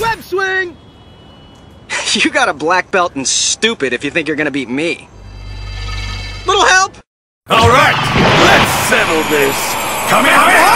Web swing! You got a black belt and stupid if you think you're gonna beat me. Little help? All right, let's settle this. Come in.